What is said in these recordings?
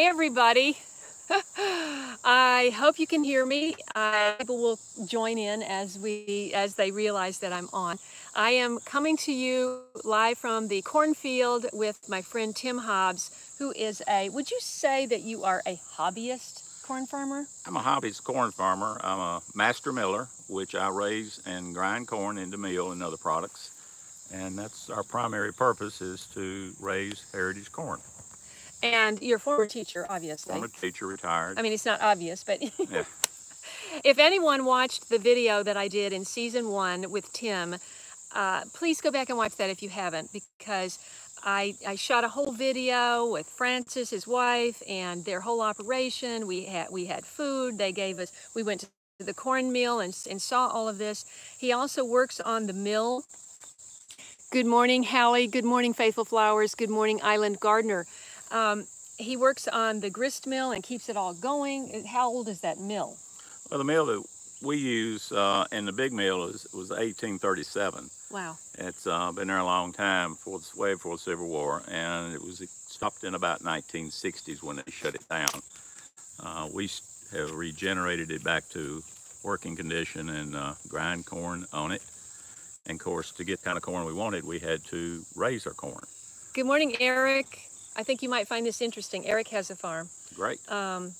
everybody. I hope you can hear me. I people will join in as we as they realize that I'm on. I am coming to you live from the cornfield with my friend Tim Hobbs, who is a. Would you say that you are a hobbyist corn farmer? I'm a hobbyist corn farmer. I'm a master miller, which I raise and grind corn into meal and other products. And that's our primary purpose is to raise heritage corn. And you're former teacher, obviously. Former teacher, retired. I mean, it's not obvious, but yeah. if anyone watched the video that I did in season one with Tim, uh, please go back and watch that if you haven't, because I, I shot a whole video with Francis, his wife, and their whole operation. We had we had food. They gave us. We went to the corn mill and, and saw all of this. He also works on the mill. Good morning, Hallie. Good morning, Faithful Flowers. Good morning, Island Gardener. Um, he works on the grist mill and keeps it all going. How old is that mill? Well, the mill that we use uh, in the big mill is, was 1837. Wow. It's uh, been there a long time, for the, way before the Civil War, and it was stopped in about 1960s when they shut it down. Uh, we have regenerated it back to working condition and uh, grind corn on it. And of course, to get the kind of corn we wanted, we had to raise our corn. Good morning, Eric. I think you might find this interesting. Eric has a farm. Great. Um,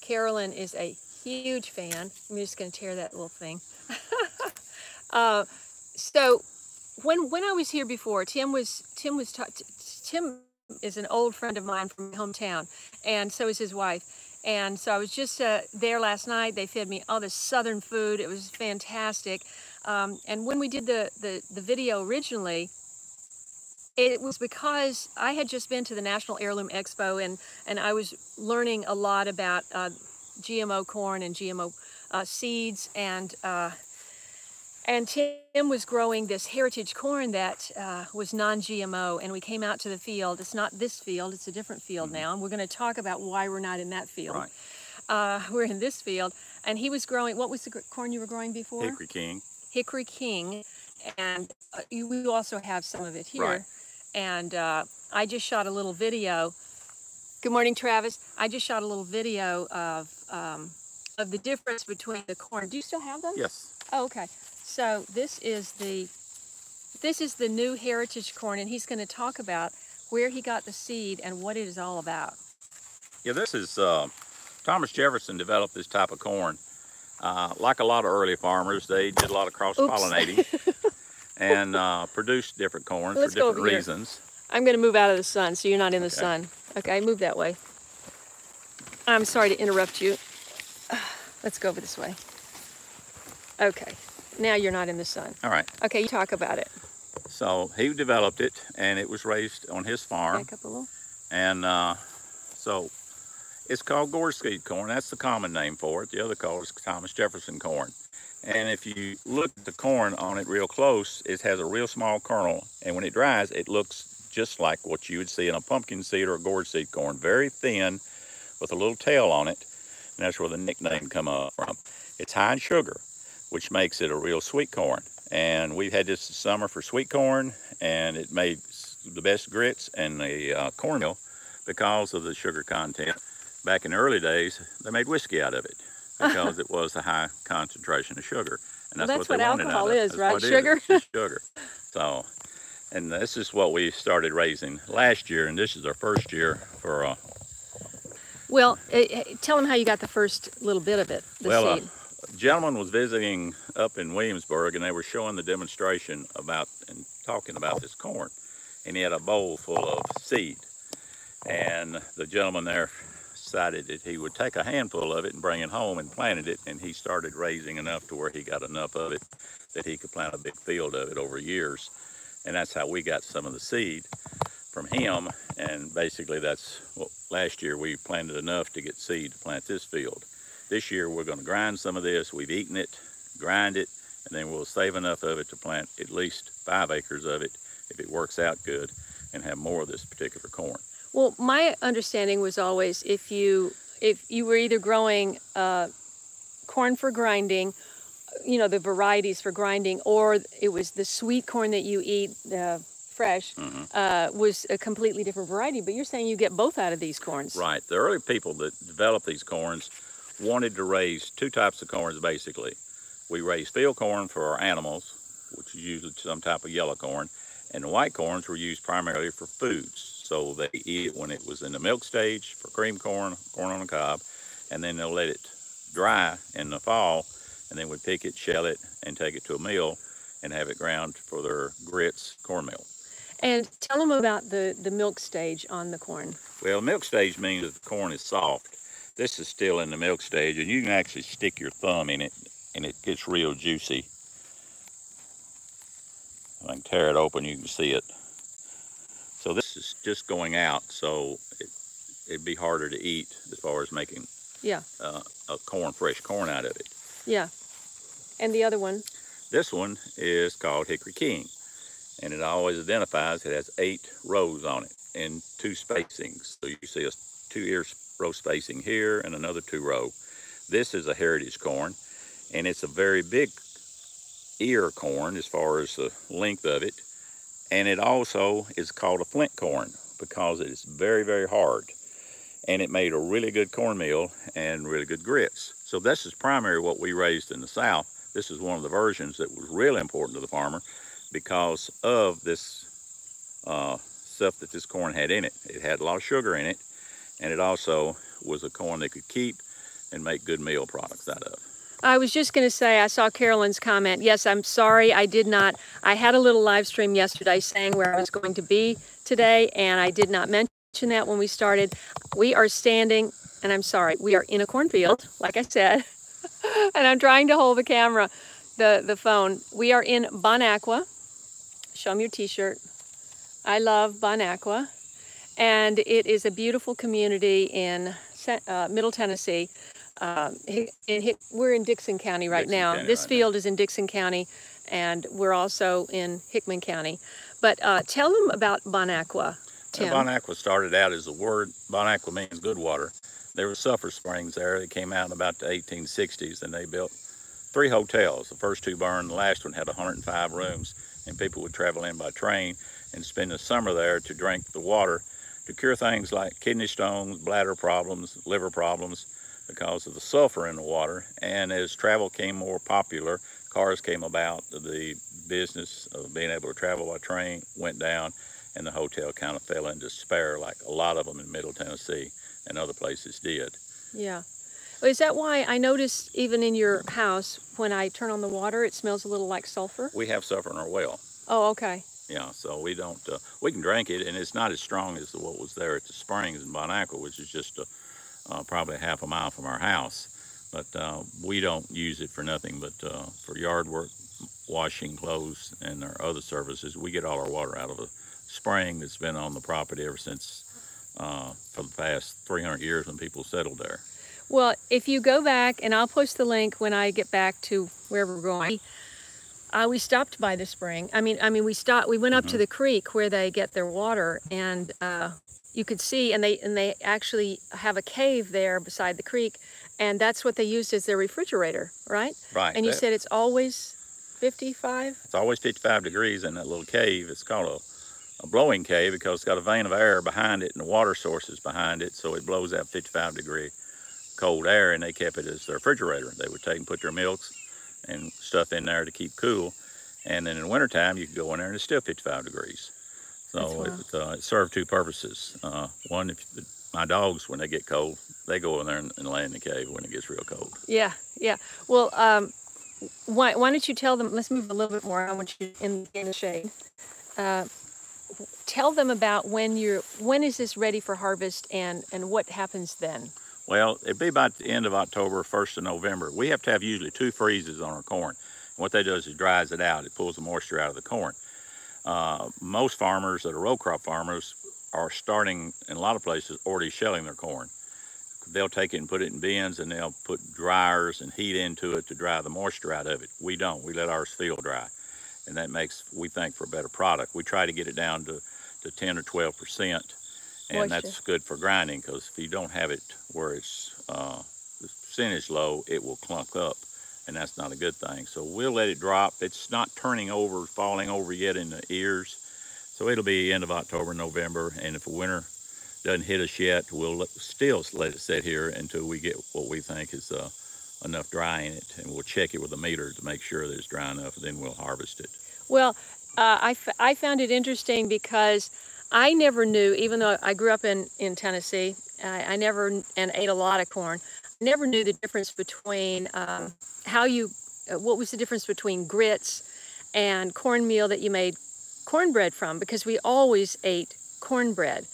Carolyn is a huge fan. I'm just going to tear that little thing. uh, so when when I was here before, Tim was Tim was Tim is an old friend of mine from hometown, and so is his wife. And so I was just uh, there last night. They fed me all this southern food. It was fantastic. Um, and when we did the, the, the video originally, it was because I had just been to the National Heirloom Expo and, and I was learning a lot about uh, GMO corn and GMO uh, seeds and uh, and Tim was growing this heritage corn that uh, was non-GMO and we came out to the field. It's not this field, it's a different field mm -hmm. now and we're going to talk about why we're not in that field. Right. Uh, we're in this field and he was growing, what was the corn you were growing before? Hickory King. Hickory King and uh, you, we also have some of it here. Right and uh, I just shot a little video. Good morning, Travis. I just shot a little video of um, of the difference between the corn. Do you still have them? Yes. Oh, okay. So this is the this is the new heritage corn, and he's going to talk about where he got the seed and what it is all about. Yeah, this is uh, Thomas Jefferson developed this type of corn. Uh, like a lot of early farmers, they did a lot of cross-pollinating. and uh, produce different corn Let's for different reasons. I'm going to move out of the sun so you're not in the okay. sun. Okay, move that way. I'm sorry to interrupt you. Let's go over this way. Okay, now you're not in the sun. All right. Okay, you talk about it. So he developed it, and it was raised on his farm. Back up a little. And uh, so it's called gourd seed corn. That's the common name for it. The other call is Thomas Jefferson corn. And if you look at the corn on it real close, it has a real small kernel. And when it dries, it looks just like what you would see in a pumpkin seed or a gourd seed corn. Very thin with a little tail on it. And that's where the nickname come up from. It's high in sugar, which makes it a real sweet corn. And we've had this summer for sweet corn, and it made the best grits and the uh, cornmeal because of the sugar content. Back in the early days, they made whiskey out of it because it was a high concentration of sugar. And that's, well, that's what, what alcohol is, right? Sugar? Is, sugar. So, and this is what we started raising last year, and this is our first year for. Uh, well, uh, tell them how you got the first little bit of it. well, uh, a gentleman was visiting up in Williamsburg, and they were showing the demonstration about and talking about this corn, and he had a bowl full of seed, and the gentleman there decided that he would take a handful of it and bring it home and planted it, and he started raising enough to where he got enough of it that he could plant a big field of it over years. And that's how we got some of the seed from him. And basically that's what last year we planted enough to get seed to plant this field. This year we're gonna grind some of this. We've eaten it, grind it, and then we'll save enough of it to plant at least five acres of it if it works out good and have more of this particular corn. Well, my understanding was always if you if you were either growing uh, corn for grinding, you know the varieties for grinding, or it was the sweet corn that you eat, the fresh, Mhm. uh, was a completely different variety. But you're saying you get both out of these corns. Right. The early people that developed these corns wanted to raise two types of corns basically. We raise field corn for our animals, which is usually some type of yellow corn, and the white corns were used primarily for foods. So they eat it when it was in the milk stage for cream corn, corn on the cob, and then they'll let it dry in the fall, and then we pick it, shell it, and take it to a mill and have it ground for their grits cornmeal. And tell them about the, the milk stage on the corn. Well, milk stage means that the corn is soft. This is still in the milk stage, and you can actually stick your thumb in it, and it gets real juicy. I can tear it open, you can see it. So this is just going out, so it, it'd be harder to eat as far as making Yeah, uh, a corn, fresh corn out of it. yeah. And the other one, This one is called Hickory King, and it always identifies, it has eight rows on it and two spacings. So you see a two ear row spacing here and another two row. This is a heritage corn, and it's a very big ear corn as far as the length of it. And it also is called a flint corn because it is very, very hard. And it made a really good cornmeal and really good grits. So this is primarily what we raised in the South. This is one of the versions that was really important to the farmer because of this uh, stuff that this corn had in it. It had a lot of sugar in it, and it also was a corn they could keep and make good meal products out of. I was just going to say, I saw Carolyn's comment. Yes, I'm sorry, I did not. I had a little live stream yesterday saying where I was going to be today, and I did not mention that when we started. We are standing, and I'm sorry, we are in a cornfield, like I said, and I'm trying to hold the camera, the, the phone. We are in Bon Aqua. Show them your t-shirt. I love Bon Aqua. And it is a beautiful community in uh, Middle Tennessee. Um, in we're in Dickson County right Dickson now. County this right now. field is in Dickson County, and we're also in Hickman County. But uh, tell them about Bon Aqua, Tim. Bon Aqua started out as a word. Bon Aqua means good water. There were sulfur springs there. They came out in about the 1860s, and they built three hotels. The first two burned. The last one had 105 rooms, and people would travel in by train and spend the summer there to drink the water to cure things like kidney stones, bladder problems, liver problems because of the sulfur in the water. And as travel came more popular, cars came about, the business of being able to travel by train went down, and the hotel kind of fell into despair, like a lot of them in Middle Tennessee and other places did. Yeah. Is that why I noticed even in your house when I turn on the water, it smells a little like sulfur? We have sulfur in our well, Oh, okay. yeah, so we don't, uh, we can drink it, and it's not as strong as the what was there at the springs in Bon Aqua, which is just a, uh, probably half a mile from our house. But uh, we don't use it for nothing but uh, for yard work, washing clothes, and our other services. We get all our water out of a spring that's been on the property ever since uh, for the past 300 years when people settled there. Well, if you go back, and I'll post the link when I get back to wherever we're going. Uh, we stopped by the spring. I mean, I mean, we stopped. We went up to the creek where they get their water, and uh, you could see, and they and they actually have a cave there beside the creek, and that's what they used as their refrigerator, right? Right. And you that- said it's always 55. It's always 55 degrees in that little cave. It's called a, a blowing cave because it's got a vein of air behind it and the water sources behind it, so it blows out 55 degree cold air, and they kept it as their refrigerator. They would take and put their milks and stuff in there to keep cool, and then in wintertime you could go in there and it's still 55 degrees. So it, uh, it served two purposes. Uh, one, if my dogs, when they get cold, they go in there and, and lay in the cave when it gets real cold. Yeah, yeah. Well, um, why, why don't you tell them? Let's move a little bit more. I want you in in the shade. Uh, tell them about when you're when is this ready for harvest and and what happens then? Well, it'd be about the end of October, first of November. We have to have usually two freezes on our corn. What that does is dries it out. It pulls the moisture out of the corn. Uh, most farmers that are row crop farmers are starting in a lot of places already shelling their corn. They'll take it and put it in bins and they'll put dryers and heat into it to dry the moisture out of it. We don't. We let ours feel dry. And that makes, we think, for a better product. We try to get it down to, to 10 or 12 percent. And that's good for grinding because if you don't have it where it's uh, percentage low, it will clunk up, and that's not a good thing. So we'll let it drop. It's not turning over, falling over yet in the ears, So it'll be end of October, November, and if winter doesn't hit us yet, we'll still let it sit here until we get what we think is uh, enough dry in it, and we'll check it with a meter to make sure that it's dry enough, and then we'll harvest it. Well, uh, I, f- I found it interesting because I never knew, even though I grew up in, in Tennessee, I, I never and ate a lot of corn. I never knew the difference between um, how you, uh, what was the difference between grits and cornmeal that you made cornbread from because we always ate cornbread.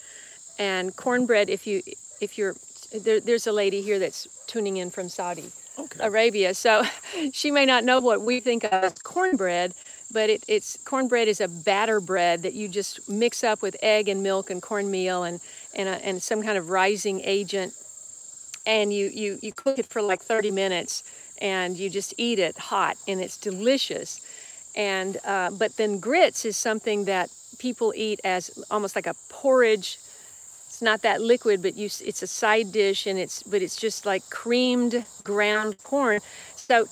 And cornbread, if you, if you're, there, there's a lady here that's tuning in from Saudi Okay. Arabia. So she may not know what we think of as cornbread, but it, it's cornbread is a batter bread that you just mix up with egg and milk and cornmeal and and, a, and some kind of rising agent, and you, you you cook it for like 30 minutes, and you just eat it hot, and it's delicious. And uh, but then grits is something that people eat as almost like a porridge it's not that liquid, but you, it's a side dish, and it's but it's just like creamed ground corn. So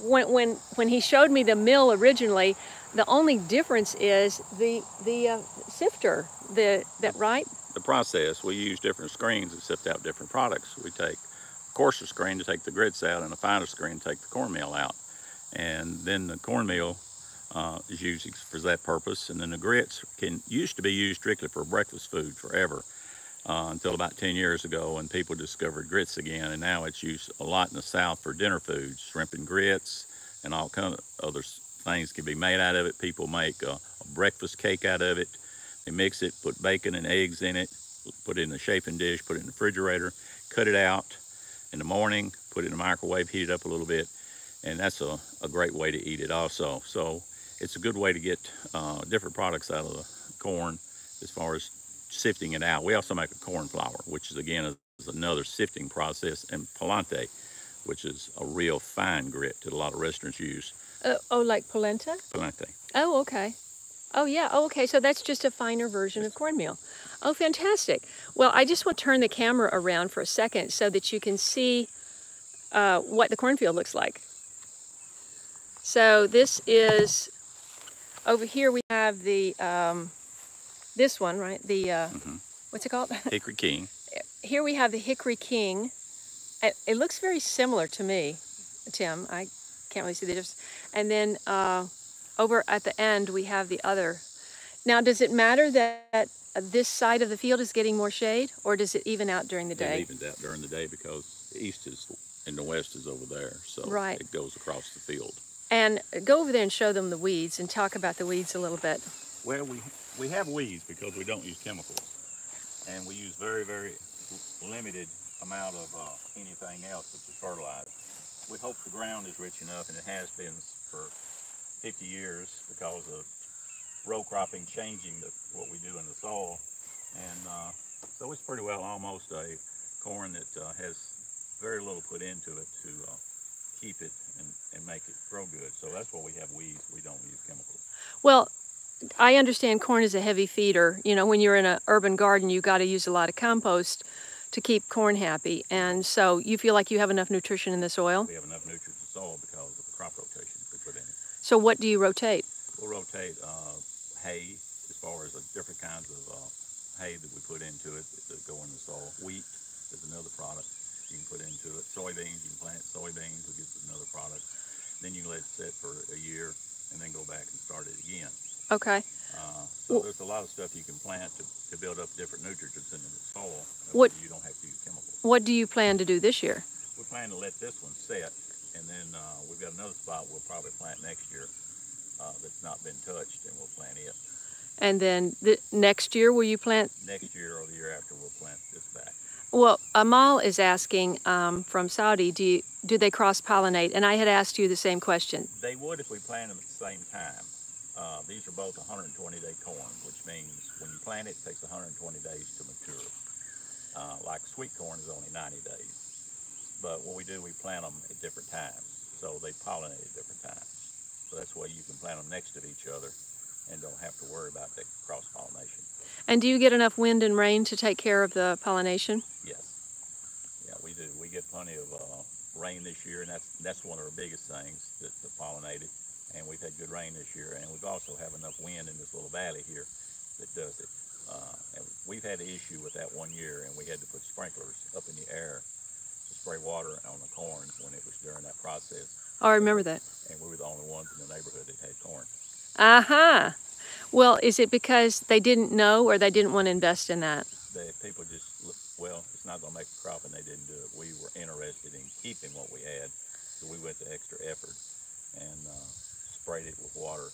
when when when he showed me the mill originally, the only difference is the the uh, sifter. The that right? the process, we use different screens to sift out different products. We take a coarser screen to take the grits out and a finer screen to take the cornmeal out. And then the cornmeal uh, is used for that purpose. And then the grits can used to be used strictly for breakfast food forever uh, until about 10 years ago when people discovered grits again. And now it's used a lot in the South for dinner foods, shrimp and grits and all kind of other things can be made out of it. People make a, a breakfast cake out of it. They mix it, put bacon and eggs in it, put it in a chafing dish, put it in the refrigerator, cut it out in the morning, put it in the microwave, heat it up a little bit, and that's a, a great way to eat it also. So it's a good way to get uh, different products out of the corn as far as sifting it out. We also make a corn flour, which is again is another sifting process, and polenta, which is a real fine grit that a lot of restaurants use. Uh, oh, like polenta? Polenta. Oh, okay. Oh, yeah. Oh, okay. So that's just a finer version of cornmeal. Oh, fantastic. Well, I just want to turn the camera around for a second so that you can see uh, what the cornfield looks like. So this is over here. We have the um, this one, right? The uh, what's it called? Hickory King. here we have the Hickory King. It, it looks very similar to me, Tim. I can't really see the difference. And then uh, over at the end, we have the other. Now, does it matter that this side of the field is getting more shade, or does it even out during the day? It evens out during the day because the east is and the west is over there, so Right. it goes across the field. And go over there and show them the weeds and talk about the weeds a little bit. Well, we we have weeds because we don't use chemicals, and we use very very limited amount of uh, anything else, which is fertilizer. We hope the ground is rich enough, and it has been for 50 years because of row cropping changing the, what we do in the soil, and uh, so it's pretty well almost a corn that uh, has very little put into it to uh, keep it and, and make it grow good. So that's why we have weeds. We don't use chemicals. Well, I understand corn is a heavy feeder. You know, when you're in an urban garden, you got to use a lot of compost to keep corn happy. And so you feel like you have enough nutrition in the soil. We have enough nutrients in the soil because of the crop rotation we put in it. So what do you rotate? We'll rotate uh, hay as far as the different kinds of uh, hay that we put into it that go in the soil. Wheat is another product you can put into it. Soybeans, you can plant soybeans, which is another product. Then you let it sit for a year and then go back and start it again. Okay. Uh, so Well- there's a lot of stuff you can plant to, to build up different nutrients in the soil. What- You don't have to use chemicals. What do you plan to do this year? We plan to let this one set, and then uh, we've got another spot we'll probably plant next year uh, that's not been touched, and we'll plant it. And then the next year, will you plant? Next year or the year after, we'll plant this back. Well, Amal is asking um, from Saudi, do you, do they cross pollinate? And I had asked you the same question. They would if we plant them at the same time. Uh, these are both 120 day corn, which means when you plant it, it takes 120 days to mature. Uh, like sweet corn is only 90 days. But what we do, we plant them at different times. So they pollinate at different times. So that's why you can plant them next to each other and don't have to worry about that cross pollination. And do you get enough wind and rain to take care of the pollination? Yes. Yeah, we do. We get plenty of uh, rain this year, and that's that's one of our biggest things that, that pollinate it. And we've had good rain this year, and we've also have enough wind in this little valley here that does it. Uh, and we've had an issue with that one year, and we had to put sprinklers up in the air to spray water on the corn when it was during that process. Oh, I remember that. And we were the only ones in the neighborhood that had corn. Uh-huh. Well, is it because they didn't know or they didn't want to invest in that? The people just, well, it's not going to make a crop, and they didn't do it. We were interested in keeping what we had, so we went to extra effort and uh, sprayed it with water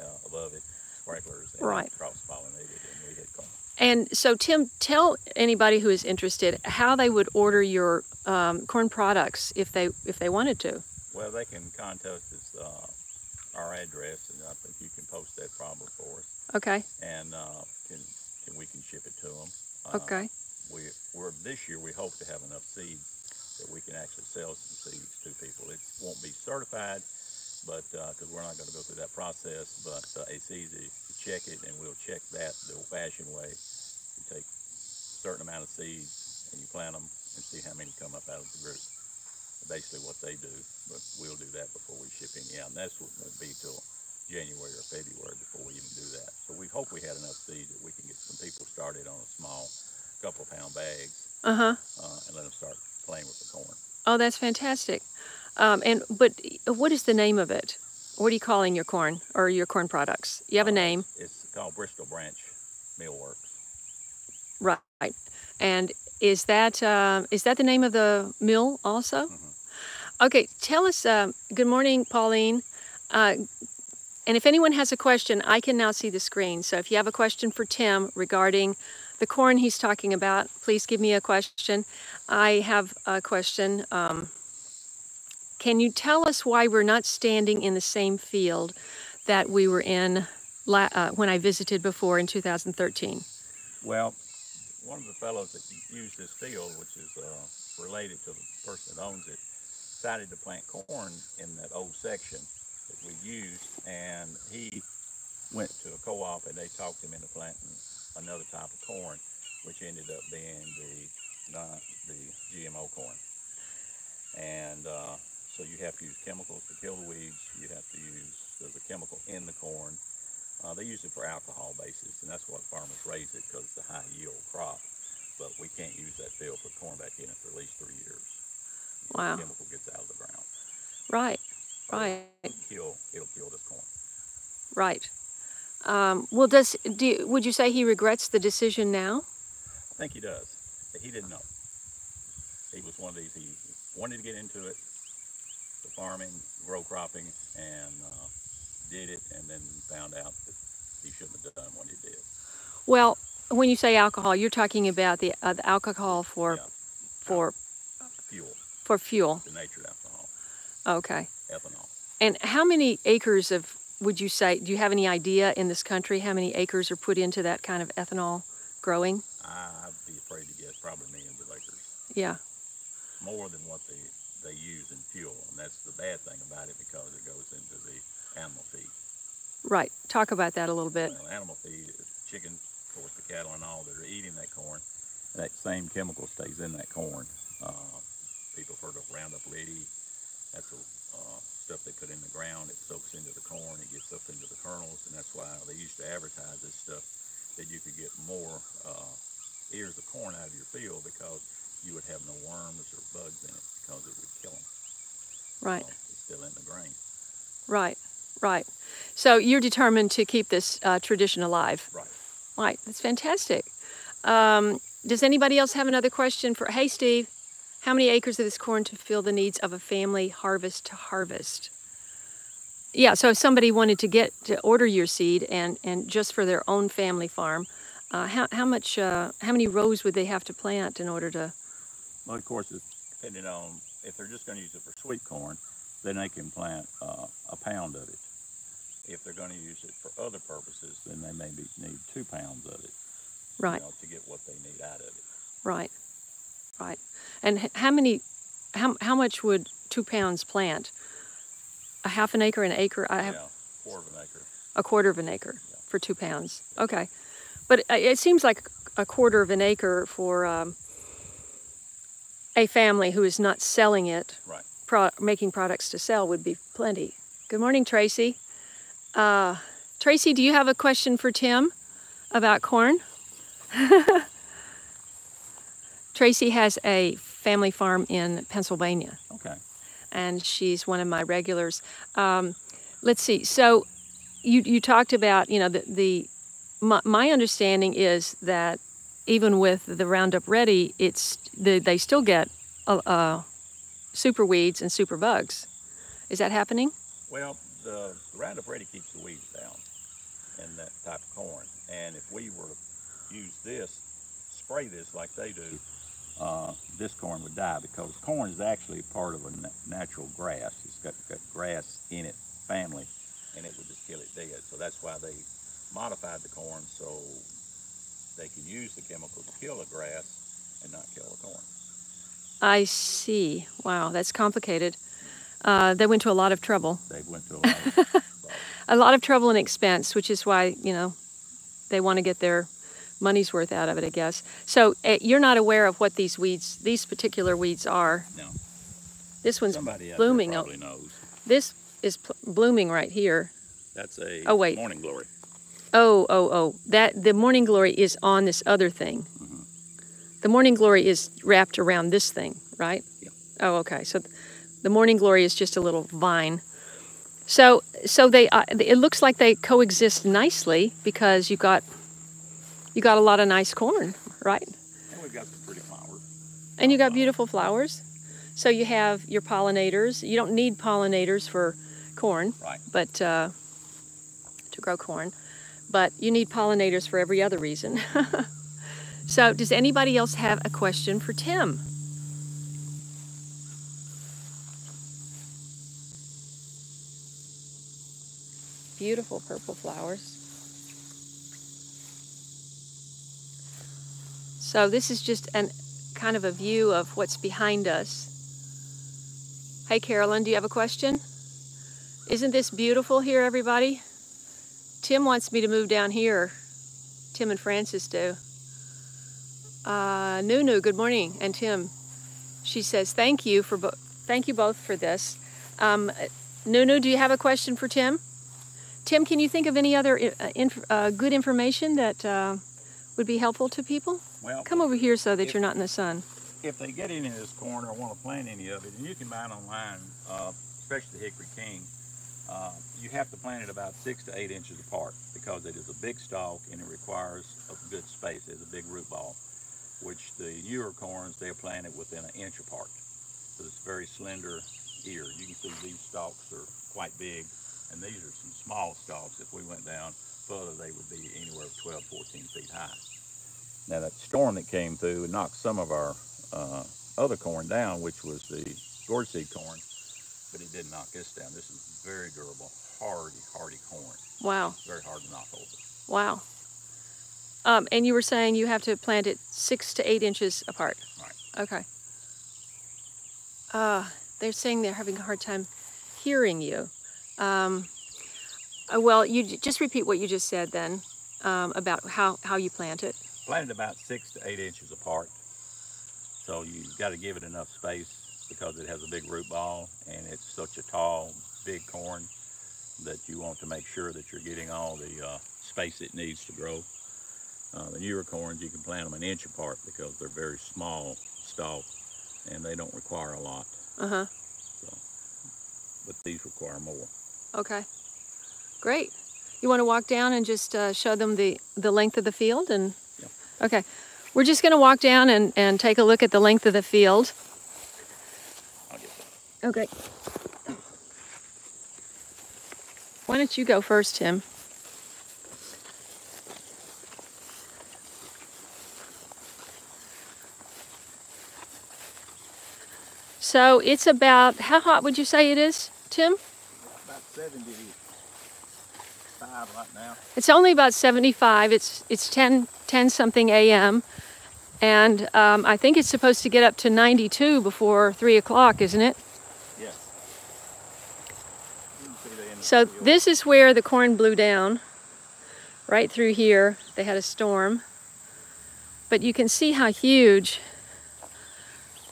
uh, above it, sprinklers, and Right. cross pollinated, and we had corn. And so, Tim, tell anybody who is interested how they would order your um, corn products if they if they wanted to. Well, they can contact us, uh, our address, and I think you can post that problem for us, Okay. and uh, can, can we can ship it to them. Uh, Okay. We we're this year we hope to have enough seeds that we can actually sell some seeds to people. It won't be certified, but because we're not going to go through that process, but uh, it's easy to check it, and we'll check that the old-fashioned way. You take a certain amount of seeds and you plant them and see how many come up out of the group. Basically, what they do, but we'll do that before we ship any out, and that's what won't be till January or February before we even do that. So we hope we had enough seed that we can get some people started on a small couple pound bags Uh huh. uh, and let them start playing with the corn. Oh, that's fantastic. Um, and but what is the name of it? What are you calling your corn or your corn products? You have a Uh, name, It's called Bristol Branch Millworks. right? And is that uh, is that the name of the mill also? Mhm. Okay, tell us. Um, good morning, Pauline. Uh, and if anyone has a question, I can now see the screen. So if you have a question for Tim regarding the corn he's talking about, please give me a question. I have a question. Um, can you tell us why we're not standing in the same field that we were in uh, when I visited before in 2013? Well, one of the fellows that used this field, which is uh, related to the person that owns it, decided to plant corn in that old section that we used, and he went to a co-op and they talked him into planting another type of corn, which ended up being the not the GMO corn. And uh, so you have to use chemicals to kill the weeds. You have to use there's a chemical in the corn. Uh, they use it for alcohol basis, and that's what farmers raise it because it's a high yield crop. But we can't use that field, for corn back in it for at least three years. Wow. The chemical gets out of the ground. Right, right, It'll kill, it'll kill this corn. right. Um, well, does do would you say he regrets the decision now? I think he does. He didn't know. He was one of these, he wanted to get into it, the farming, row cropping, and uh, did it, and then found out that he shouldn't have done what he did. Well, when you say alcohol, you're talking about the, uh, the alcohol for Yeah. for Fuel, for fuel. the natured alcohol, Okay. ethanol. And how many acres of would you say? Do you have any idea in this country how many acres are put into that kind of ethanol growing? I'd be afraid to guess probably millions of acres. Yeah. more than what they, they use in fuel. And that's the bad thing about it because it goes into the animal feed. Right. Talk about that a little bit. Well, animal feed, is chicken, of course, the cattle and all that are eating that corn, that same chemical stays in that corn. Uh, people have heard of Roundup Ready. That's the uh, stuff they put in the ground. It soaks into the corn. It gets up into the kernels. And that's why they used to advertise this stuff that you could get more uh, ears of corn out of your field because you would have no worms or bugs in it because it would kill them. Right. it's still in the grain. Right. Right. So you're determined to keep this uh, tradition alive. Right. Right. That's fantastic. Um, does anybody else have another question for? Hey, Steve, how many acres of this corn to fill the needs of a family harvest to harvest? Yeah. So if somebody wanted to get to order your seed and and just for their own family farm, uh, how how much uh, how many rows would they have to plant in order to? Well, of course, it's depending on if they're just going to use it for sweet corn, then they can plant uh, a pound of it. If they're going to use it for other purposes, then they maybe need two pounds of it, Right. you know, to get what they need out of it. Right. Right. And how many? How how much would two pounds plant? A half an acre, an acre? I have yeah, quarter of an acre. a quarter of an acre Yeah. for two pounds. Okay, but it, it seems like a quarter of an acre for um, a family who is not selling it, Right. pro- making products to sell would be plenty. Good morning, Tracy. Uh, Tracy, do you have a question for Tim? about corn. Tracy has a family farm in Pennsylvania, Okay. and she's one of my regulars. Um, let's see. So, you you talked about you know the the my, my understanding is that even with the Roundup Ready, it's the, they still get uh, uh, super weeds and super bugs. Is that happening? Well, the Roundup Ready keeps the weeds down in that type of corn. And if we were to use this, spray this like they do, uh, this corn would die because corn is actually part of a natural grass. It's got, got grass in it, family, and it would just kill it dead. So that's why they modified the corn so they can use the chemical to kill the grass and not kill the corn. I see. Wow, that's complicated. Uh, they went to a lot of trouble, They went to a lot of trouble. a lot of trouble and expense, which is why you know they want to get their money's worth out of it, I guess. So uh, you're not aware of what these weeds, these particular weeds are. No. This one's Somebody blooming. probably knows. This is pl- blooming right here. That's a Oh, wait. morning glory. Oh, oh, oh. That the morning glory is on this other thing. Mm-hmm. The morning glory is wrapped around this thing, right? Yeah. Oh, okay. So the morning glory is just a little vine. So, so they uh, it looks like they coexist nicely because you got you got a lot of nice corn, right? And we've got some pretty flowers. And you got beautiful flowers. So you have your pollinators. You don't need pollinators for corn, Right. but uh, to grow corn, but you need pollinators for every other reason. so, does anybody else have a question for Tim? Beautiful purple flowers. So this is just an kind of a view of what's behind us. Hey Carolyn, do you have a question? Isn't this beautiful here, everybody? Tim wants me to move down here. Tim and Francis do. Uh, Nunu, good morning, and Tim. She says thank you for bo- thank you both for this. Um, Nunu, do you have a question for Tim? Tim, can you think of any other uh, inf- uh, good information that uh, would be helpful to people? Well, Come over here so that If- you're not in the sun. if they get any of this corn or want to plant any of it, and you can buy it online, uh, especially the Hickory King, uh, you have to plant it about six to eight inches apart because it is a big stalk and it requires a good space. It's a big root ball, which the newer corns, they're planted within an inch apart. So it's very slender ear. You can see these stalks are quite big, and these are some small stalks. If we went down further, they would be anywhere 12, 14 feet high. Now that storm that came through knocked some of our uh, other corn down, which was the gourd seed corn, but it didn't knock this down. This is very durable, hardy, hardy corn. Wow, Very hard to knock over. wow. Um, and you were saying you have to plant it six to eight inches apart. Right. Okay. Uh, they're saying they're having a hard time hearing you. Um, uh, well, you just repeat what you just said then um, about how, how you plant it. Planted about six to eight inches apart. So you've got to give it enough space because it has a big root ball and it's such a tall, big corn that you want to make sure that you're getting all the uh, space it needs to grow. Uh, the newer corns, you can plant them an inch apart because they're very small stalk and they don't require a lot. Uh huh. So, but these require more. Okay. Great. You want to walk down and just uh, show them the, the length of the field? and Yeah. Okay. We're just going to walk down and, and take a look at the length of the field. I'll get that. Okay. Why don't you go first, Tim? So it's about, how hot would you say it is, Tim? About 75 right now. It's only about 75. It's it's 10 10 something a.m. And um, I think it's supposed to get up to 92 before three o'clock, isn't it? Yes. You can see the end of the So this is where the corn blew down. Right through here, they had a storm. But you can see how huge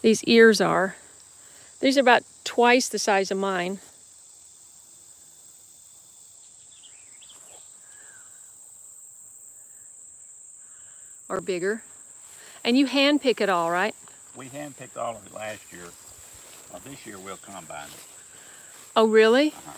these ears are. These are about twice the size of mine. or bigger. And you hand pick it all, right? We hand picked all of it last year. Uh, this year we'll combine it. Oh, really? Uh-huh.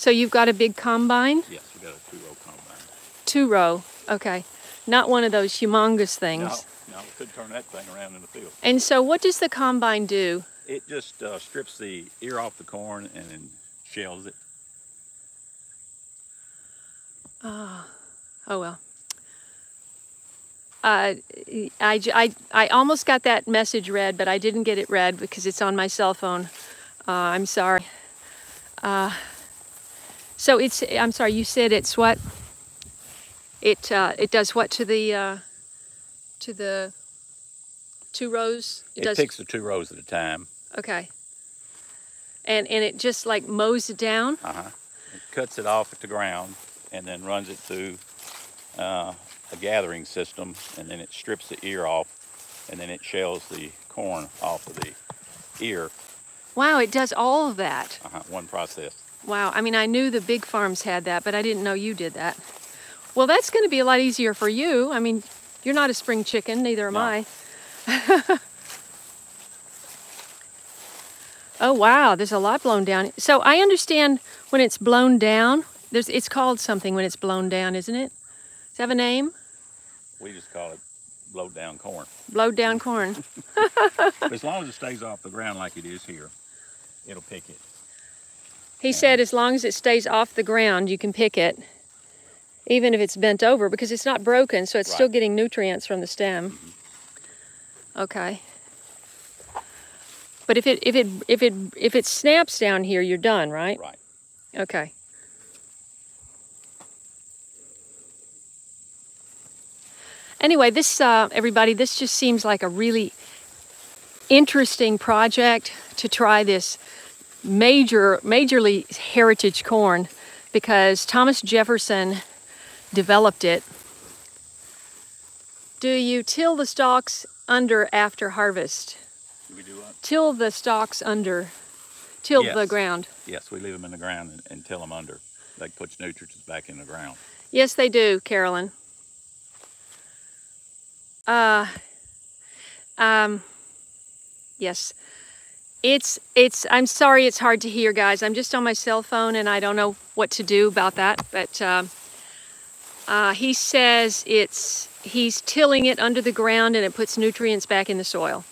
So you've got a big combine? Yes, we got a two-row combine. Two row. Okay. Not one of those humongous things. No, no, we could turn that thing around in the field. And so what does the combine do? It just uh, strips the ear off the corn and then shells it. Oh, oh well. Uh, I, I, I almost got that message read, but I didn't get it read because it's on my cell phone. Uh, I'm sorry. Uh, so it's, I'm sorry, you said it's what? It, uh, it does what to the, uh, to the two rows? It, does, picks the two rows at a time. okay. And, and it just like mows it down? Uh-huh. It cuts it off at the ground and then runs it through uh, a gathering system and then it strips the ear off and then it shells the corn off of the ear. Wow, it does all of that. Uh-huh. One process. Wow, I mean, I knew the big farms had that, but I didn't know you did that. Well, that's going to be a lot easier for you. I mean, you're not a spring chicken, neither am No. I. oh, wow, there's a lot blown down. So I understand when it's blown down, there's it's called something when it's blown down, isn't it? Does it have a name? We just call it blowed down corn. Blowed down corn. As long as it stays off the ground like it is here, it'll pick it. He said as long as it stays off the ground, you can pick it, even if it's bent over, because it's not broken, so it's still getting nutrients from the stem. Okay. But if it if it if it if it snaps down here, you're done, right? Right. Okay. Anyway, this uh, everybody, this just seems like a really interesting project to try this major, majorly heritage corn because Thomas Jefferson developed it. Do you till the stalks under after harvest? We do what? Till the stalks under, till the ground. Yes, we leave them in the ground and, and till them under. That puts nutrients back in the ground. Yes, they do, Carolyn. Uh, um, yes. It's, it's, I'm sorry it's hard to hear, guys. I'm just on my cell phone and I don't know what to do about that. But um, uh, he says it's, he's tilling it under the ground and it puts nutrients back in the soil.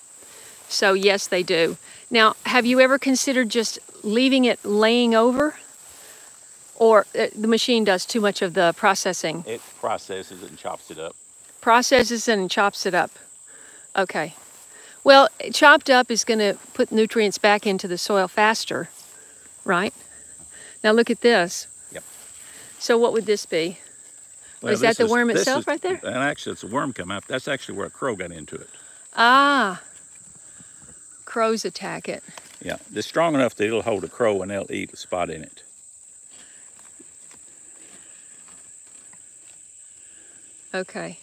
So, yes, they do. Now, have you ever considered just leaving it laying over? Or uh, the machine does too much of the processing? It processes it and chops it up. processes and chops it up. Okay. Well, chopped up is going to put nutrients back into the soil faster, right? Now look at this. Yep. So what would this be? Is that the worm itself is- right there? And actually, it's a worm come out. That's actually where a crow got into it. Ah, crows attack it. Yeah, they're strong enough that it'll hold a crow and they'll eat a spot in it. Okay.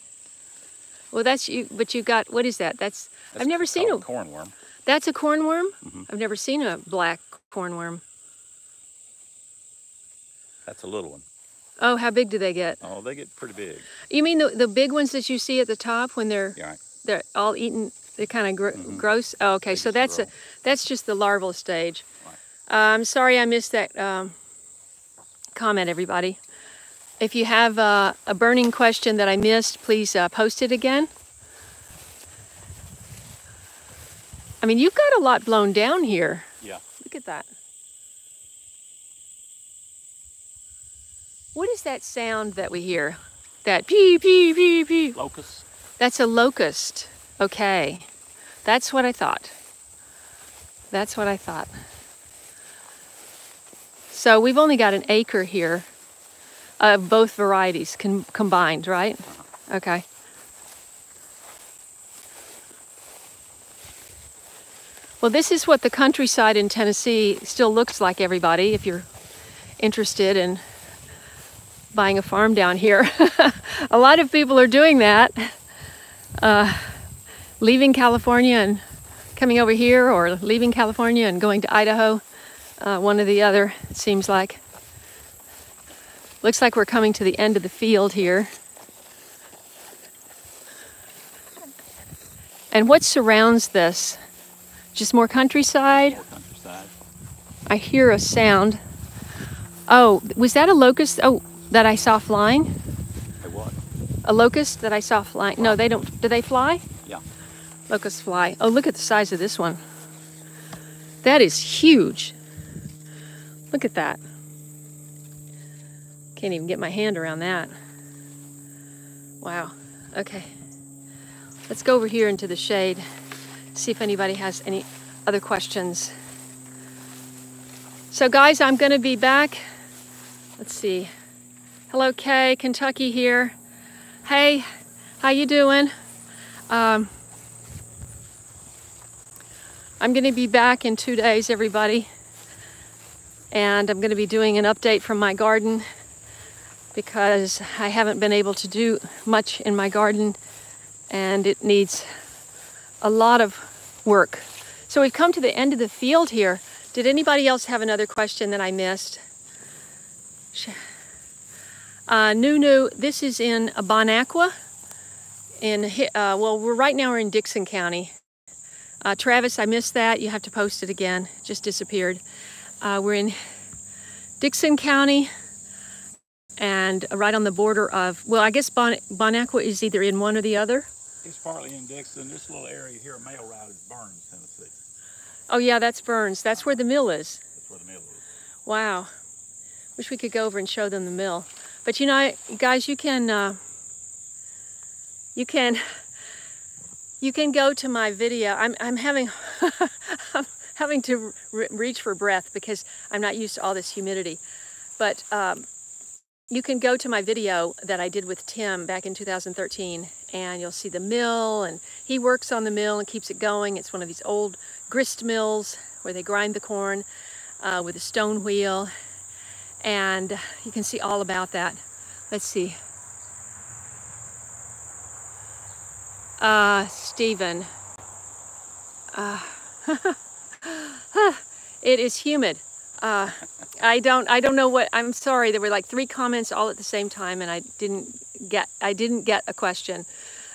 Well, that's you, but you got what is that? That's, That's I've never seen a. cornworm. That's a cornworm. Mhm. I've never seen a black cornworm. That's a little one. Oh, how big do they get? Oh, they get pretty big. You mean the the big ones that you see at the top when they're Yeah, they're all eaten they're kind of gr- Mhm. gross oh, okay They so that's a that's just the larval stage Right. uh, i'm sorry i missed that um, comment everybody if you have uh, a burning question that i missed please uh, post it again i mean you've got a lot blown down here Yeah. look at that what is that sound that we hear that pee pee pee pee Locust. that's a locust. Okay. That's what I thought. That's what I thought. So we've only got an acre here of both varieties com- combined, right? Uh-huh. Okay. Well, this is what the countryside in Tennessee still looks like, everybody, if you're interested in buying a farm down here. a lot of people are doing that leaving California and coming over here, or leaving California and going to Idaho, uh, one or the other, it seems like. Looks like we're coming to the end of the field here. And what surrounds this? Just more countryside? More countryside. I hear a sound. Oh, was that a locust? Oh, that I saw flying? Hey, what? A locust that I saw flying? No, they don't. Do they fly? Yeah. Locusts fly. Oh, look at the size of this one. That is huge. Look at that. Can't even get my hand around that. Wow. Okay. Let's go over here into the shade, see if anybody has any other questions. So guys, I'm going to be back. Let's see. Hello, Kaye, Kentucky here. Hey, how you doing? Um, I'm going to be back in two days, everybody. And I'm going to be doing an update from my garden because I haven't been able to do much in my garden and it needs a lot of work. So we've come to the end of the field here. Did anybody else have another question that I missed? Uh, Nunu, this is in Bon Aqua. In uh, well, we're right now we're in Dickson County. Uh, Travis, I missed that. You have to post it again. Just disappeared. Uh, we're in Dickson County and right on the border of, well, I guess bon Bonacqua is either in one or the other. It's partly in Dickson. This little area here, mail route is Burns, Tennessee. Oh yeah, that's Burns. That's where the mill is. That's where the mill is. Wow. Wish we could go over and show them the mill. But you know, guys, you can, uh, you can, you can go to my video. I'm, I'm having, I'm having to re reach for breath because I'm not used to all this humidity. But um, you can go to my video that I did with Tim back in 2013 and you'll see the mill and he works on the mill and keeps it going. It's one of these old grist mills where they grind the corn uh, with a stone wheel and you can see all about that. Let's see. Uh, Stephen. Uh, it is humid. Uh, I don't I don't know what I'm sorry there were like three comments all at the same time and I didn't get I didn't get a question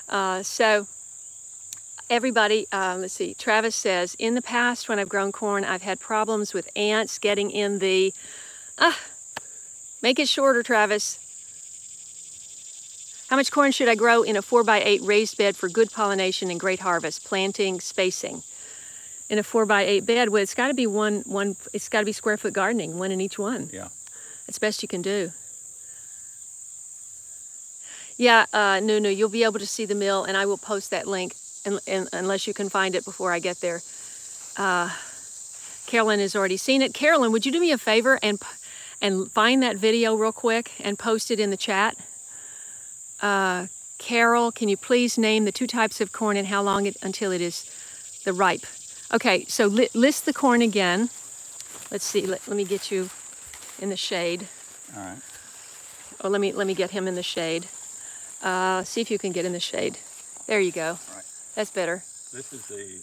uh, so everybody uh, let's see Travis says in the past when I've grown corn I've had problems with ants getting in the ah make it shorter Travis how much corn should I grow in a 4 by 8 raised bed for good pollination and great harvest planting spacing in a four by eight bed, well, it's got to be one, one, it's got to be square foot gardening, one in each one. Yeah. That's best you can do. Yeah, uh, no, no, you'll be able to see the mill, and I will post that link, in, in, unless you can find it before I get there. Uh, Carolyn has already seen it. Carolyn, would you do me a favor and and find that video real quick and post it in the chat? Uh, Carol, can you please name the two types of corn and how long it, until it is the ripe? Okay, so li list the corn again. Let's see, let, let me get you in the shade. All right. Or oh, let me, let me get him in the shade. Uh, see if you can get in the shade. There you go. All right. That's better. This is the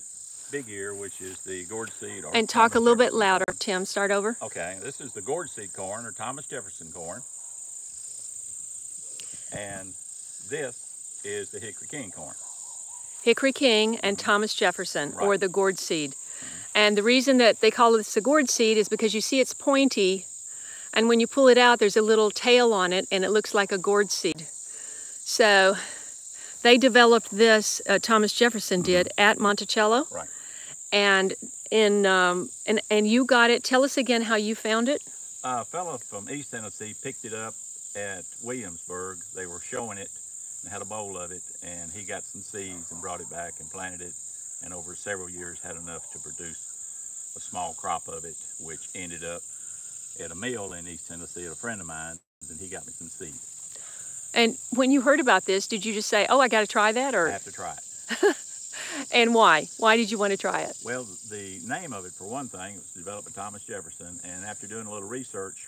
big ear, which is the gourd seed. and talk a little bit louder, Tim. Start over. Okay, this is the gourd seed corn, or Thomas Jefferson corn. And this is the hickory king corn. Hickory King and Thomas Jefferson, right. or the gourd seed. And the reason that they call this a gourd seed is because you see it's pointy, and when you pull it out, there's a little tail on it, and it looks like a gourd seed. So they developed this, uh, Thomas Jefferson did, at Monticello. Right. And in um, and and you got it. Tell us again how you found it. a fellow from East Tennessee picked it up at Williamsburg. They were showing it and had a bowl of it, and he got some seeds and brought it back and planted it, and over several years had enough to produce a small crop of it, which ended up at a mill in East Tennessee at a friend of mine, and he got me some seeds. And when you heard about this, did you just say, "Oh, I got to try that," or I have to try it? and why? Why did you want to try it? Well, the name of it, for one thing, was developed by Thomas Jefferson, and after doing a little research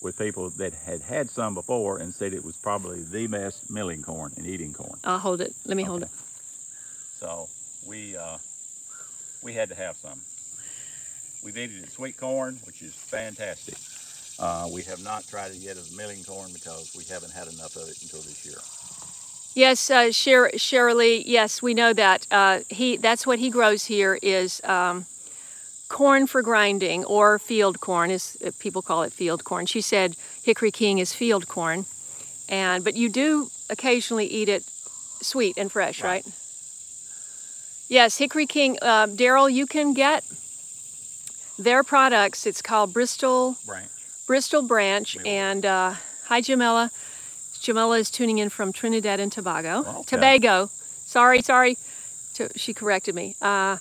with people that had had some before and said it was probably the best milling corn and eating corn. I'll hold it. Let me okay. hold it. So we uh, we had to have some. We've eaten it sweet corn, which is fantastic. Uh, we have not tried it yet as milling corn because we haven't had enough of it until this year. Yes, uh, Sher- Shirley. Yes, we know that. Uh, he that's what he grows here is um, corn for grinding or field corn, as uh, people call it, field corn. She said Hickory King is field corn, and but you do occasionally eat it sweet and fresh, right? Right. Yes, Hickory King. Uh, Daryl, you can get their products. It's called Bristol Branch. Bristol Branch. And uh, hi, Jamila. Jamila is tuning in from Trinidad and Tobago. Okay. Tobago. Sorry, sorry. To, she corrected me. Uh,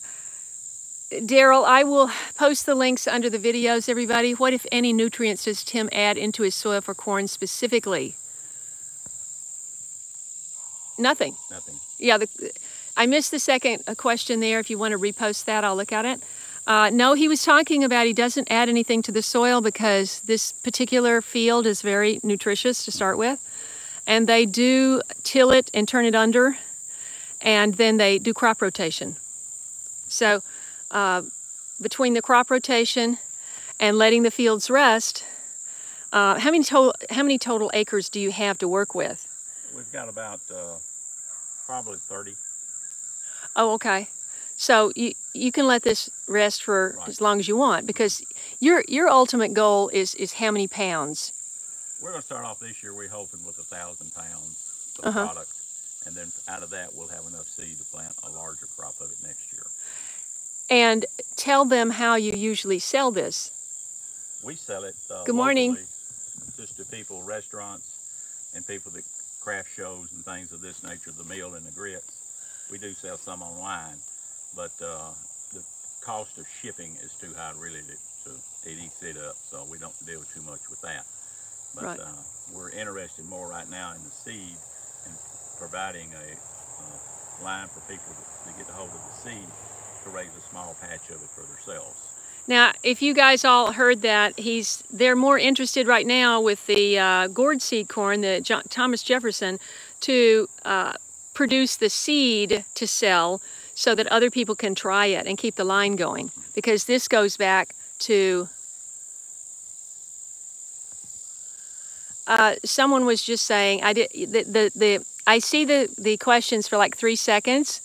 Daryl, I will post the links under the videos, everybody. What, if any, nutrients does Tim add into his soil for corn specifically? Nothing. Nothing. Yeah, the, I missed the second uh, question there. If you want to repost that, I'll look at it. Uh, no, he was talking about he doesn't add anything to the soil because this particular field is very nutritious to start with. And they do till it and turn it under, and then they do crop rotation. So, uh, between the crop rotation and letting the fields rest, uh, how many total how many total acres do you have to work with? We've got about uh, probably 30. Oh, okay. So you you can let this rest for Right. as long as you want because your your ultimate goal is is how many pounds? We're going to start off this year, we're hoping with a thousand pounds of Uh-huh. product. And then out of that, we'll have enough seed to plant a larger crop of it next year. And tell them how you usually sell this. We sell it uh, Good morning. just to people, restaurants, and people that craft shows and things of this nature, the meal and the grits. We do sell some online, but uh, the cost of shipping is too high really to, to it eats it up, so we don't deal too much with that. But Right. uh, we're interested more right now in the seed and providing a uh, line for people to, to get a hold of the seed to raise a small patch of it for themselves. Now, if you guys all heard that, he's they're more interested right now with the uh, gourd seed corn, the John, Thomas Jefferson, to uh, produce the seed to sell so that other people can try it and keep the line going. Because this goes back to uh, someone was just saying I did the, the the I see the the questions for like three seconds.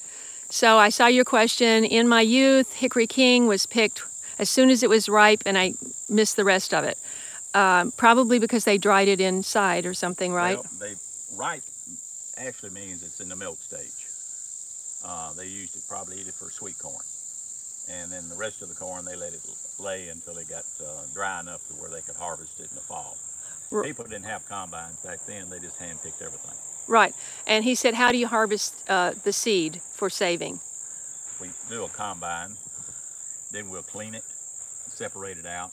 So I saw your question. In my youth, Hickory King was picked as soon as it was ripe, and I missed the rest of it. Um, probably because they dried it inside or something, right? Well, they ripe actually means it's in the milk stage. Uh, they used it probably eat it for sweet corn, and then the rest of the corn they let it lay until it got uh, dry enough to where they could harvest it in the fall. R- People didn't have combines back then; they just hand picked everything. Right. And he said, How do you harvest uh, the seed for saving? We do a combine, then we'll clean it, separate it out,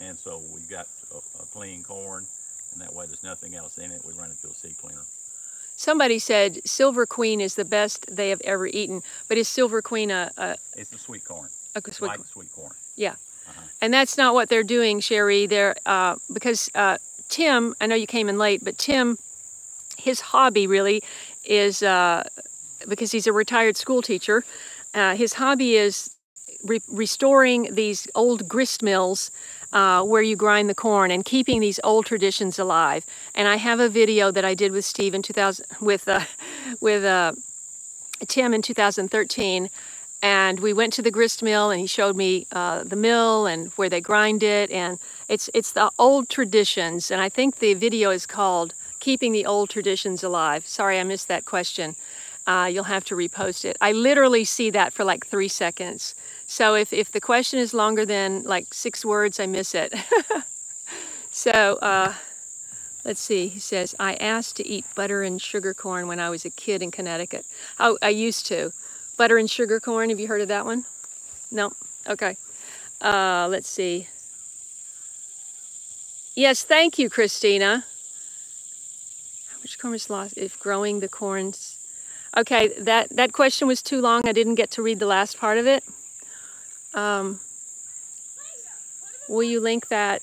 and so we've got a, a clean corn, and that way there's nothing else in it. We run it through a seed cleaner. Somebody said Silver Queen is the best they have ever eaten, but is Silver Queen a, a, It's the sweet corn, a sweet like sweet corn. Yeah. Uh-huh. And that's not what they're doing, Sherry. They're uh, because uh, Tim, I know you came in late, but Tim, his hobby really is uh, because he's a retired school teacher. Uh, his hobby is re- restoring these old grist mills uh, where you grind the corn and keeping these old traditions alive. And I have a video that I did with Steve in 2000 with uh, with uh, Tim in 2013 and we went to the grist mill and he showed me uh, the mill and where they grind it. And it's it's the old traditions. And i think the video is called keeping the old traditions alive. Sorry i missed that question. Uh, you'll have to repost it. I literally see that for like three seconds so if, if the question is longer than like six words i miss it so uh, let's see he says i asked to eat butter and sugar corn when i was a kid in connecticut oh i used to butter and sugar corn. Have you heard of that one? No. Okay. Uh, let's see. Yes, thank you, Christina. How much corn is lost if growing the corns? Okay, that that question was too long. I didn't get to read the last part of it. Um, will you link that?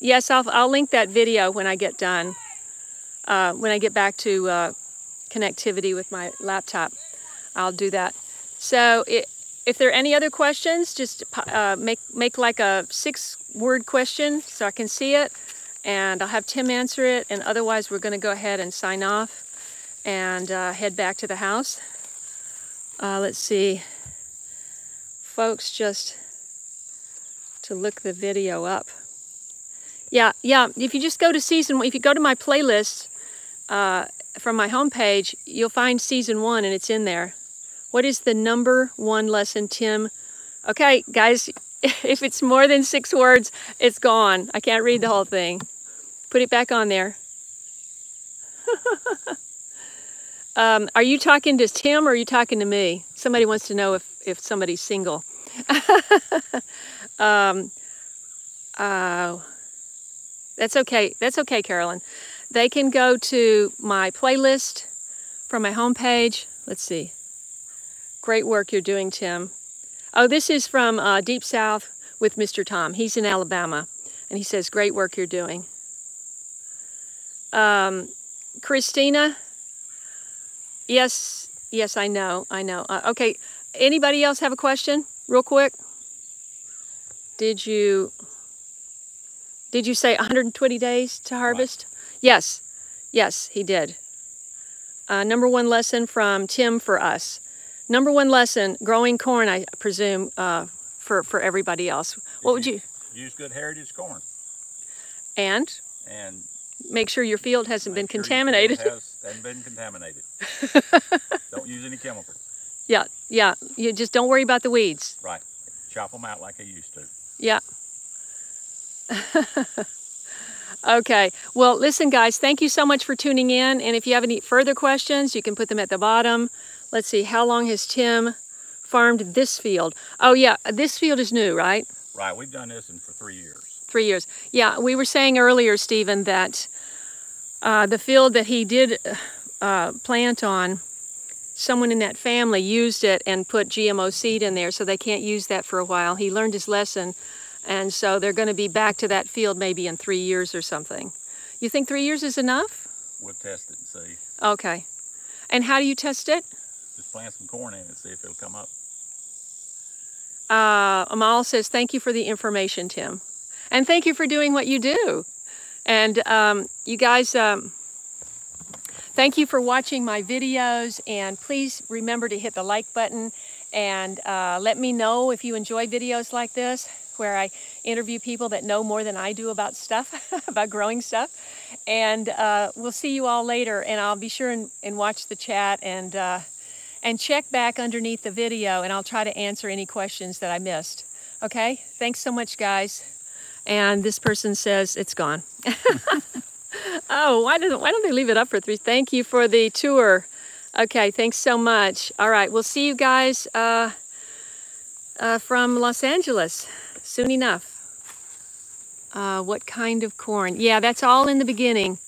Yes, I'll I'll link that video when I get done. Uh, when I get back to uh, connectivity with my laptop. I'll do that. So it, if there are any other questions, just uh, make make like a six-word question so I can see it, and I'll have Tim answer it. And otherwise, we're going to go ahead and sign off. and uh, head back to the house. Uh, let's see. Folks, just to look the video up. Yeah, yeah. If you just go to season, if you go to my playlist uh, from my homepage, you'll find season one, and it's in there. What is the number one lesson, Tim? Okay, guys, if it's more than six words, it's gone. I can't read the whole thing. Put it back on there. um, are you talking to Tim or are you talking to me? Somebody wants to know if, if somebody's single. um, uh, that's okay. That's okay, Carolyn. They can go to my playlist from my homepage. Let's see. Great work you're doing, Tim. Oh, this is from uh, Deep South with Mr. Tom. He's in Alabama. And he says, great work you're doing. Um, Christina, yes, yes, I know, I know. Uh, okay, anybody else have a question real quick? Did you, did you say 120 days to harvest? Right. Yes, yes, he did. Uh, number one lesson from Tim for us. Number one lesson, growing corn, I presume, uh, for, for everybody else. What would you? Use good heritage corn. And? And make sure your field hasn't been sure contaminated. Hasn't been contaminated. don't use any chemicals. Yeah, yeah. You just don't worry about the weeds. Right. Chop them out like I used to. Yeah. okay. Well, listen, guys, thank you so much for tuning in. And if you have any further questions, you can put them at the bottom. Let's see, how long has Tim farmed this field? Oh, yeah, this field is new, right? Right. We've done this in for three years. Three years. Yeah, we were saying earlier, Stephen, that uh, the field that he did uh, plant on, someone in that family used it and put GMO seed in there, so they can't use that for a while. He learned his lesson, and so they're going to be back to that field maybe in three years or something. You think three years is enough? We'll test it and see. Okay. And how do you test it? Just plant some corn in it and see if it'll come up. Uh, Amal says, thank you for the information, Tim. And thank you for doing what you do. And um, you guys, um, thank you for watching my videos. And please remember to hit the like button and uh, let me know if you enjoy videos like this where I interview people that know more than I do about stuff, about growing stuff. And uh, we'll see you all later. And I'll be sure and, and watch the chat and, uh, and check back underneath the video and I'll try to answer any questions that I missed. Okay? Thanks so much, guys and this person says it's gone. oh, why doesn't why don't they leave it up for three? Thank you for the tour. Okay, thanks so much. All right, we'll see you guys uh, uh, from Los Angeles soon enough. Uh, what kind of corn? Yeah, that's all in the beginning.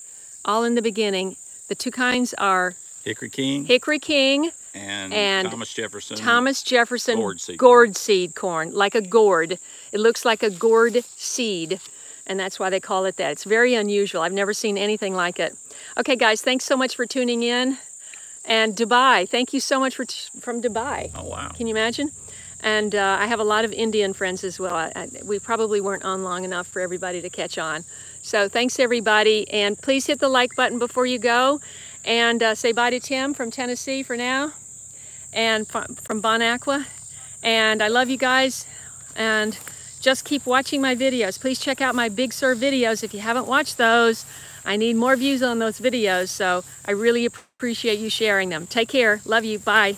All in the beginning. The two kinds are Hickory King. Hickory King and, and Thomas Jefferson. Thomas Jefferson gourd seed, gourd seed corn, like a gourd. It looks like a gourd seed, and that's why they call it that. It's very unusual. I've never seen anything like it. Okay, guys, thanks so much for tuning in. And Dubai, thank you so much for from Dubai. Oh, wow. Can you imagine? And uh, I have a lot of Indian friends as well. I, I, we probably weren't on long enough for everybody to catch on. So thanks, everybody. And please hit the like button before you go. And uh, say bye to Tim from Tennessee for now and from Bon Aqua. And I love you guys. And just keep watching my videos. Please check out my Big Sur videos if you haven't watched those. I need more views on those videos, so I really appreciate you sharing them. Take care. Love you. Bye.